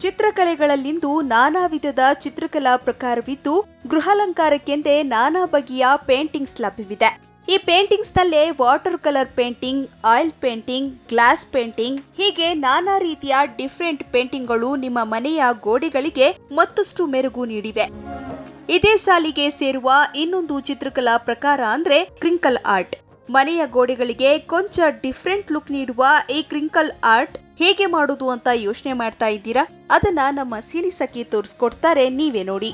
ಚಿತ್ರಕಲೆಗಳಲ್ಲಿಂದು ನಾನಾ ವಿಧದ ಚಿತ್ರಕಲಾ ಪ್ರಕಾರವಿದ್ದು, ಗೃಹಾಲಂಕಾರಕ್ಕೆಂದೇ ನಾನಾ ಬಗೆಯ ಪೇಂಟಿಂಗ್ಸ್ ಲಭ್ಯವಿದೆ. ಈ ಪೇಂಟಿಂಗ್ಸ್ ನಲ್ಲೇ water colour painting oil painting glass painting ಹೀಗೆ ನಾನಾ ರೀತಿಯ ಡಿಫ್ರೆಂಟ್ ಪೇಂಟಿಂಗ್ಗಳು ನಿಮ್ಮ ಮನೆಯ ಗೋಡೆಗಳಿಗೆ ಮತ್ತಷ್ಟು ಮೆರುಗು ನೀಡಿವೆ. ಇದೇ ಸಾಲಿಗೆ ಸೇರುವ ಇನ್ನೊಂದು ಚಿತ್ರಕಲಾ ಪ್ರಕಾರ ಅಂದ್ರೆ ಕ್ರಿಂಕಲ್ ಆರ್ಟ್ ಮನೆಯ ಗೋಡೆಗಳಿಗೆ ಕೊಂಚ ಡಿಫ್ರೆಂಟ್ ಲುಕ್ ನೀಡುವ ಈ ಕ್ರಿಂಕಲ್ ಆರ್ಟ್ ಹೇಗೆ ಮಾಡುದು ಅಂತ ಯೋಚನೆ ಮಾಡ್ತಾ ಇದ್ದೀರಾ? ಅದನ್ನ ನಮ್ಮ ಸಿನಿಸಖಿ ತೋರಿಸ್ಕೊಡ್ತಾರೆ, ನೀವೇ ನೋಡಿ.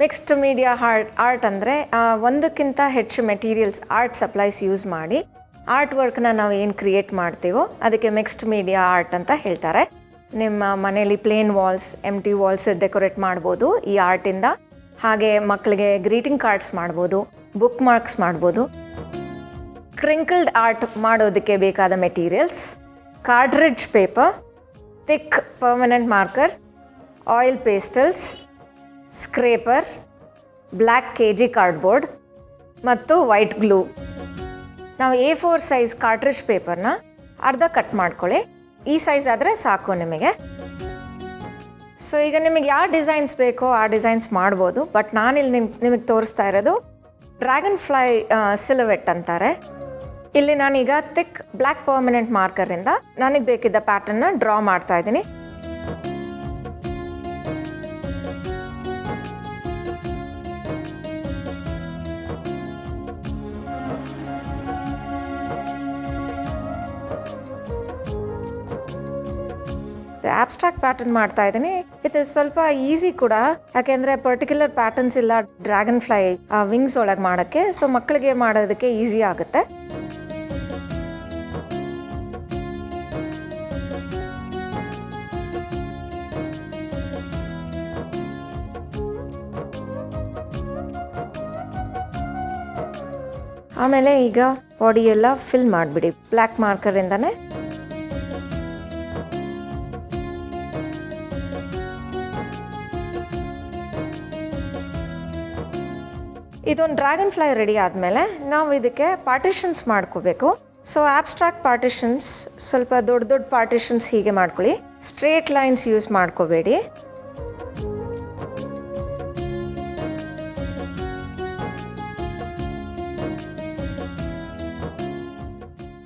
ಮಿಕ್ಸ್ಡ್ ಮೀಡಿಯಾ ಆರ್ಟ್ ಆರ್ಟ್ ಅಂದರೆ ಒಂದಕ್ಕಿಂತ ಹೆಚ್ಚು ಮೆಟೀರಿಯಲ್ಸ್ ಆರ್ಟ್ ಸಪ್ಲೈಸ್ ಯೂಸ್ ಮಾಡಿ ಆರ್ಟ್ ವರ್ಕ್ನ ನಾವು ಏನು ಕ್ರಿಯೇಟ್ ಮಾಡ್ತೀವೋ, ಅದಕ್ಕೆ ಮಿಕ್ಸ್ಡ್ ಮೀಡಿಯಾ ಆರ್ಟ್ ಅಂತ ಹೇಳ್ತಾರೆ. ನಿಮ್ಮ ಮನೆಯಲ್ಲಿ plain walls M T walls decorate ಮಾಡ್ಬೋದು ಈ ಆರ್ಟಿಂದ ಹಾಗೆ ಮಕ್ಕಳಿಗೆ ಗ್ರೀಟಿಂಗ್ ಕಾರ್ಡ್ಸ್ ಮಾಡ್ಬೋದು ಬುಕ್ ಮಾರ್ಕ್ಸ್ ಮಾಡ್ಬೋದು. ಕ್ರಿಂಕಲ್ಡ್ ಆರ್ಟ್ ಮಾಡೋದಕ್ಕೆ ಬೇಕಾದ materials cartridge paper thick permanent marker oil pastels scraper black K G cardboard ಮತ್ತು ವೈಟ್ ಗ್ಲೂ ನಾವು ಎ ಫೋರ್ ಸೈಜ್ ಕಾರ್ಟ್ರಿಜ್ ಪೇಪರ್ನ ಅರ್ಧ ಕಟ್ ಮಾಡ್ಕೊಳ್ಳಿ ಈ ಸೈಜ್ ಆದರೆ ಸಾಕು ನಿಮಗೆ. ಸೊ ಈಗ ನಿಮಗೆ ಯಾವ ಡಿಸೈನ್ಸ್ ಬೇಕೋ ಆ ಡಿಸೈನ್ಸ್ ಮಾಡ್ಬೋದು. ಬಟ್ ನಾನಿಲ್ಲಿ ನಿಮ್ ನಿಮಗೆ ತೋರಿಸ್ತಾ ಇರೋದು ಡ್ರ್ಯಾಗನ್ ಫ್ಲೈ ಸಿಲವೆಟ್ ಅಂತಾರೆ. ಇಲ್ಲಿ ನಾನೀಗ ತಿಕ್ ಬ್ಲ್ಯಾಕ್ ಪರ್ಮನೆಂಟ್ ಮಾರ್ಕರಿಂದ ನನಗೆ ಬೇಕಿದ್ದ ಪ್ಯಾಟರ್ನ್ನ ಡ್ರಾ ಮಾಡ್ತಾ ಇದ್ದೀನಿ. ಆಬ್ಸ್ಟ್ರಾಕ್ಟ್ ಪ್ಯಾಟರ್ನ್ ಮಾಡ್ತಾ ಇದ್ದೀನಿ. ಇದು ಸ್ವಲ್ಪ ಈಸಿ ಕೂಡ, ಯಾಕೆಂದ್ರೆ ಪರ್ಟಿಕ್ಯುಲರ್ ಪ್ಯಾಟರ್ನ್ಸ್ ಇಲ್ಲ ಡ್ರ್ಯಾಗನ್ ಫ್ಲೈ ವಿಂಗ್ಸ್ ಒಳಗೆ ಮಾಡೋಕ್ಕೆ ಸೊ ಮಕ್ಕಳಿಗೆ ಮಾಡೋದಕ್ಕೆ ಈಸಿ ಆಗುತ್ತೆ. ಆಮೇಲೆ ಈಗ ಬಾಡಿ ಎಲ್ಲ ಫಿಲ್ ಮಾಡಿಬಿಡಿ. ಬ್ಲ್ಯಾಕ್ ಮಾರ್ಕರಿಂದನೇ ಇದೊಂದು ಡ್ರ್ಯಾಗನ್ ಫ್ಲೈ ರೆಡಿ ಆದಮೇಲೆ ನಾವು ಇದಕ್ಕೆ ಪಾರ್ಟಿಷನ್ಸ್ ಮಾಡ್ಕೋಬೇಕು. ಸೊ ಆಬ್ಸ್ಟ್ರಾಕ್ಟ್ ಪಾರ್ಟಿಷನ್ಸ್ ಸ್ವಲ್ಪ ದೊಡ್ಡ ದೊಡ್ಡ ಪಾರ್ಟಿಷನ್ಸ್ ಹೀಗೆ ಮಾಡ್ಕೊಳ್ಳಿ. ಸ್ಟ್ರೇಟ್ ಲೈನ್ಸ್ ಯೂಸ್ ಮಾಡ್ಕೋಬೇಡಿ.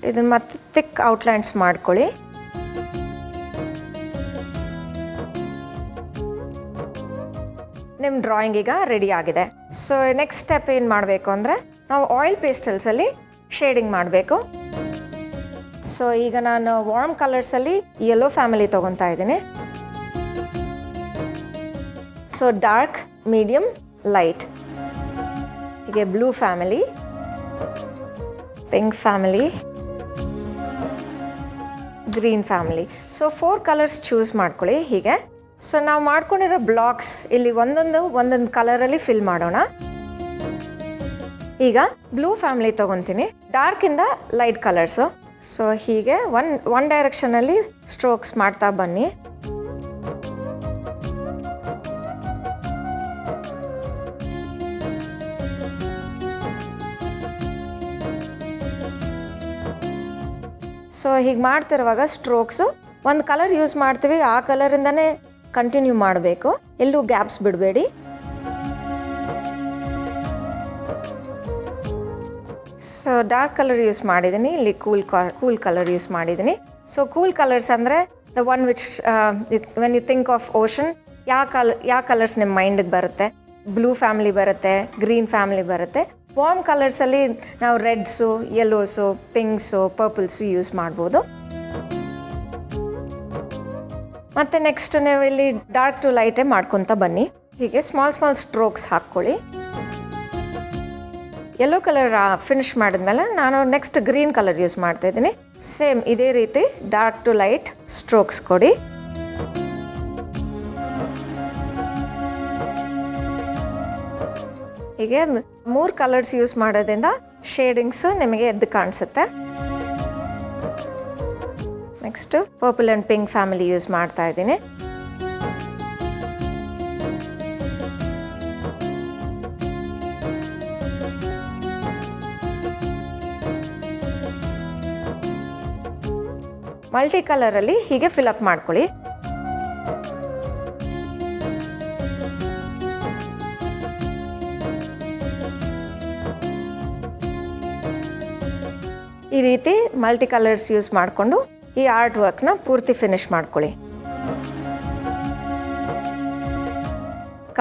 ಇದನ್ನ ಮತ್ತೆ ತಿಕ್ ಔಟ್ಲೈನ್ಸ್ ಮಾಡ್ಕೊಳ್ಳಿ. ನಿಮ್ಮ ಡ್ರಾಯಿಂಗ್ ಈಗ ರೆಡಿ ಆಗಿದೆ. ಸೊ ನೆಕ್ಸ್ಟ್ ಸ್ಟೆಪ್ ಏನು ಮಾಡಬೇಕು ಅಂದರೆ, ನಾವು ಆಯಿಲ್ ಪೇಸ್ಟಲ್ಸಲ್ಲಿ ಶೇಡಿಂಗ್ ಮಾಡಬೇಕು. ಸೊ ಈಗ ನಾನು ವಾರ್ಮ್ ಕಲರ್ಸಲ್ಲಿ ಯೆಲ್ಲೋ ಫ್ಯಾಮಿಲಿ ತೊಗೊತಾ ಇದ್ದೀನಿ. ಸೊ ಡಾರ್ಕ್ ಮೀಡಿಯಮ್ ಲೈಟ್ ಹೀಗೆ blue family pink family green family. So four colours choose ಮಾಡ್ಕೊಳ್ಳಿ ಹೀಗೆ. ಸೊ ನಾವು ಮಾಡ್ಕೊಂಡಿರೋ ಬ್ಲಾಕ್ಸ್ ಇಲ್ಲಿ ಒಂದೊಂದು ಒಂದೊಂದು ಕಲರಲ್ಲಿ ಫಿಲ್ ಮಾಡೋಣ. ಈಗ ಬ್ಲೂ ಫ್ಯಾಮಿಲಿ ತೊಗೊತೀನಿ. ಡಾರ್ಕಿಂದ ಲೈಟ್ ಕಲರ್ಸು ಸೊ ಹೀಗೆ ಒನ್ ಒನ್ ಡೈರೆಕ್ಷನಲ್ಲಿ ಸ್ಟ್ರೋಕ್ಸ್ ಮಾಡ್ತಾ ಬನ್ನಿ. ಸೊ ಹೀಗೆ ಮಾಡ್ತಿರುವಾಗ ಸ್ಟ್ರೋಕ್ಸು ಒಂದು ಕಲರ್ ಯೂಸ್ ಮಾಡ್ತೀವಿ. ಆ ಕಲರಿಂದನೇ ಕಂಟಿನ್ಯೂ ಮಾಡಬೇಕು. ಎಲ್ಲೂ ಗ್ಯಾಪ್ಸ್ ಬಿಡಬೇಡಿ. ಸೊ ಡಾರ್ಕ್ ಕಲರ್ ಯೂಸ್ ಮಾಡಿದ್ದೀನಿ ಇಲ್ಲಿ ಕೂಲ್ ಕೂಲ್ ಕಲರ್ ಯೂಸ್ ಮಾಡಿದ್ದೀನಿ ಸೊ ಕೂಲ್ ಕಲರ್ಸ್ ಅಂದರೆ the one which when you think of ocean ಯಾವ ಕಲ್ ಯಾವ ಕಲರ್ಸ್ ನಿಮ್ಮ ಮೈಂಡಿಗೆ ಬರುತ್ತೆ? ಬ್ಲೂ ಫ್ಯಾಮಿಲಿ ಬರುತ್ತೆ ಗ್ರೀನ್ ಫ್ಯಾಮಿಲಿ ಬರುತ್ತೆ. ವಾರ್ಮ್ ಕಲರ್ಸಲ್ಲಿ ನಾವು ರೆಡ್ಸು ಯೆಲ್ಲೋಸು ಪಿಂಕ್ಸು ಪರ್ಪಲ್ಸು ಯೂಸ್ ಮಾಡ್ಬೋದು. ಮತ್ತು ನೆಕ್ಸ್ಟ್ ನೀವು ಇಲ್ಲಿ ಡಾರ್ಕ್ ಟು ಲೈಟೇ ಮಾಡ್ಕೊತ ಬನ್ನಿ. ಹೀಗೆ ಸ್ಮಾಲ್ ಸ್ಮಾಲ್ ಸ್ಟ್ರೋಕ್ಸ್ ಹಾಕ್ಕೊಳ್ಳಿ. ಯೆಲ್ಲೋ ಕಲರ್ ಫಿನಿಶ್ ಮಾಡಿದ್ಮೇಲೆ ನಾನು ನೆಕ್ಸ್ಟ್ ಗ್ರೀನ್ ಕಲರ್ ಯೂಸ್ ಮಾಡ್ತಾ ಇದ್ದೀನಿ. ಸೇಮ್ ಇದೇ ರೀತಿ ಡಾರ್ಕ್ ಟು ಲೈಟ್ ಸ್ಟ್ರೋಕ್ಸ್ ಕೊಡಿ. ಹೀಗೆ ಮೂರು ಕಲರ್ಸ್ ಯೂಸ್ ಮಾಡೋದ್ರಿಂದ ಶೇಡಿಂಗ್ಸು ನಿಮಗೆ ಎದ್ದು ಕಾಣಿಸುತ್ತೆ. Next purple and pink family use ಮಾಡ್ತಾ ಇದ್ದೀನಿ. ಮಲ್ಟಿ ಕಲರಲ್ಲಿ ಹೀಗೆ ಫಿಲಪ್ ಮಾಡ್ಕೊಳ್ಳಿ. ಈ ರೀತಿ ಮಲ್ಟಿ ಕಲರ್ಸ್ ಯೂಸ್ ಮಾಡಿಕೊಂಡು ಈ ಆರ್ಟ್ ವರ್ಕ್ನ ಪೂರ್ತಿ ಫಿನಿಶ್ ಮಾಡ್ಕೊಳ್ಳಿ.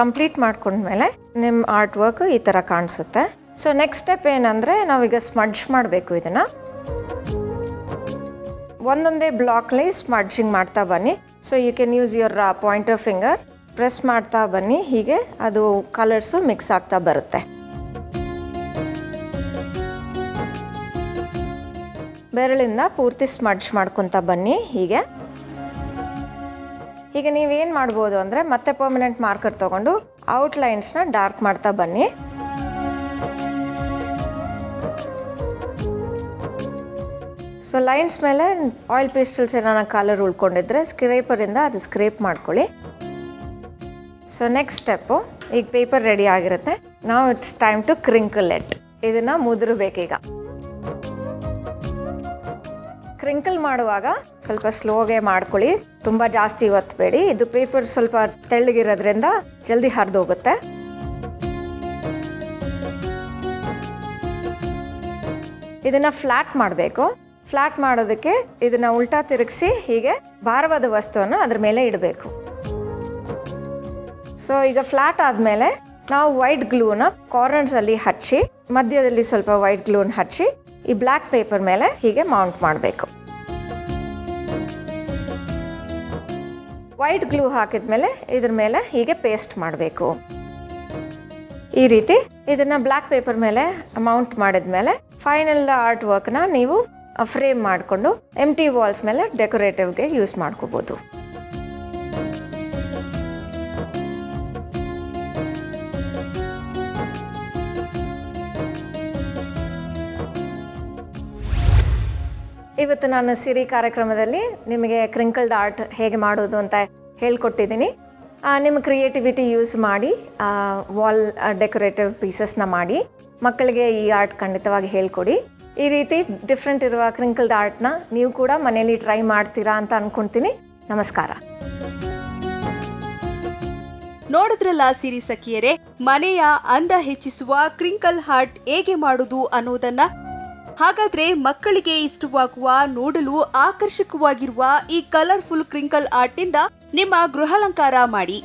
ಕಂಪ್ಲೀಟ್ ಮಾಡ್ಕೊಂಡ್ಮೇಲೆ ನಿಮ್ಮ ಆರ್ಟ್ ವರ್ಕ್ ಈ ಥರ ಕಾಣಿಸುತ್ತೆ. ಸೊ ನೆಕ್ಸ್ಟ್ ಸ್ಟೆಪ್ ಏನಂದರೆ ನಾವೀಗ ಸ್ಮಡ್ಜ್ ಮಾಡಬೇಕು ಇದನ್ನು. ಒಂದೊಂದೇ ಬ್ಲಾಕ್ಲಿ ಸ್ಮಡ್ಜಿಂಗ್ ಮಾಡ್ತಾ ಬನ್ನಿ. So you can use your pointer finger press ಮಾಡ್ತಾ ಬನ್ನಿ. ಹೀಗೆ ಅದು ಕಲರ್ಸು ಮಿಕ್ಸ್ ಆಗ್ತಾ ಬರುತ್ತೆ. ಬೆರಳಿಂದ ಪೂರ್ತಿ ಸ್ಮಡ್ಜ್ ಮಾಡ್ಕೊತಾ ಬನ್ನಿ ಹೀಗೆ. ಈಗ ನೀವೇನು ಮಾಡ್ಬೋದು ಅಂದರೆ ಮತ್ತೆ ಪರ್ಮನೆಂಟ್ ಮಾರ್ಕರ್ ತೊಗೊಂಡು ಔಟ್ಲೈನ್ಸ್ನ ಡಾರ್ಕ್ ಮಾಡ್ತಾ ಬನ್ನಿ. ಸೊ ಲೈನ್ಸ್ ಮೇಲೆ ಆಯಿಲ್ ಪೇಸ್ಟಲ್ಸ್ ಏನಾರ ಕಲರ್ ಉಳ್ಕೊಂಡಿದ್ರೆ ಸ್ಕ್ರೇಪರಿಂದ ಅದು ಸ್ಕ್ರೇಪ್ ಮಾಡ್ಕೊಳ್ಳಿ. ಸೊ ನೆಕ್ಸ್ಟ್ ಸ್ಟೆಪ್ಪು ಈಗ ಪೇಪರ್ ರೆಡಿ ಆಗಿರುತ್ತೆ. ನಾವು it's time to crinkle it ಇದನ್ನು ಮುದ್ರಬೇಕೀಗ ಕ್ರಿಂಕಲ್ ಮಾಡುವಾಗ ಸ್ವಲ್ಪ ಸ್ಲೋಗೆ ಮಾಡ್ಕೊಳ್ಳಿ. ತುಂಬ ಜಾಸ್ತಿ ಒತ್ತಬೇಡಿ ಇದು ಪೇಪರ್ ಸ್ವಲ್ಪ ತೆಳ್ಳಗಿರೋದ್ರಿಂದ ಜಲ್ದಿ ಹರಿದೋಗುತ್ತೆ. ಇದನ್ನು ಫ್ಲ್ಯಾಟ್ ಮಾಡಬೇಕು. ಫ್ಲ್ಯಾಟ್ ಮಾಡೋದಕ್ಕೆ ಇದನ್ನು ಉಲ್ಟಾ ತಿರುಗಿಸಿ ಹೀಗೆ ಭಾರವಾದ ವಸ್ತುವನ್ನು ಅದ್ರ ಮೇಲೆ ಇಡಬೇಕು. ಸೊ ಈಗ ಫ್ಲ್ಯಾಟ್ ಆದಮೇಲೆ ನಾವು ವೈಟ್ ಗ್ಲೂನ ಕಾರ್ನರ್ಸಲ್ಲಿ ಹಚ್ಚಿ, ಮಧ್ಯದಲ್ಲಿ ಸ್ವಲ್ಪ ವೈಟ್ ಗ್ಲೂನ್ ಹಚ್ಚಿ ಈ ಬ್ಲ್ಯಾಕ್ ಪೇಪರ್ ಮೇಲೆ ಹೀಗೆ ಮೌಂಟ್ ಮಾಡಬೇಕು. ವೈಟ್ ಗ್ಲೂ ಹಾಕಿದ ಮೇಲೆ ಇದ್ರ ಮೇಲೆ ಹೀಗೆ ಪೇಸ್ಟ್ ಮಾಡಬೇಕು. ಈ ರೀತಿ ಇದನ್ನು ಬ್ಲ್ಯಾಕ್ ಪೇಪರ್ ಮೇಲೆ ಮೌಂಟ್ ಮಾಡಿದ ಮೇಲೆ ಫೈನಲ್ ಆರ್ಟ್ ವರ್ಕ್ನ ನೀವು ಫ್ರೇಮ್ ಮಾಡಿಕೊಂಡು ಎಂ ವಾಲ್ಸ್ ಮೇಲೆ ಡೆಕೋರೇಟಿವ್ಗೆ ಯೂಸ್ ಮಾಡ್ಕೋಬೋದು. ಇವತ್ತು ನಾನು ಸಿರಿ ಕಾರ್ಯಕ್ರಮದಲ್ಲಿ ನಿಮಗೆ ಕ್ರಿಂಕಲ್ಡ್ ಆರ್ಟ್ ಹೇಗೆ ಮಾಡೋದು ಅಂತ ಹೇಳ್ಕೊಟ್ಟಿದ್ದೀನಿ. ನಿಮ್ಮ ಕ್ರಿಯೇಟಿವಿಟಿ ಯೂಸ್ ಮಾಡಿ ವಾಲ್ ಡೆಕೋರೇಟಿವ್ ಪೀಸಸ್ನ ಮಾಡಿ, ಮಕ್ಕಳಿಗೆ ಈ ಆರ್ಟ್ ಖಂಡಿತವಾಗಿ ಹೇಳ್ಕೊಡಿ. ಈ ರೀತಿ ಡಿಫ್ರೆಂಟ್ ಇರುವ ಕ್ರಿಂಕಲ್ಡ್ ಆರ್ಟ್ನ ನೀವು ಕೂಡ ಮನೆಯಲ್ಲಿ ಟ್ರೈ ಮಾಡ್ತೀರಾ ಅಂತ ಅನ್ಕೊಂತೀನಿ. ನಮಸ್ಕಾರ. ನೋಡಿದ್ರಲ್ಲ ಸಿರಿ ಸಖಿಯರೇ, ಮನೆಯ ಅಂದ ಹೆಚ್ಚಿಸುವ ಕ್ರಿಂಕಲ್ ಹಾರ್ಟ್ ಹೇಗೆ ಮಾಡುದು ಅನ್ನೋದನ್ನ ಹಾಗಾದ್ರೆ ಮಕ್ಕಳಿಗೆ ಇಷ್ಟವಾಗುವ ನೋಡಲು ಆಕರ್ಷಕವಾಗಿರುವ ಈ ಕಲರ್ಫುಲ್ ಕ್ರಿಂಕಲ್ ಆರ್ಟ್ ನಿಮ್ಮ ಗೃಹಾಲಂಕಾರ ಮಾಡಿ.